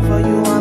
for you.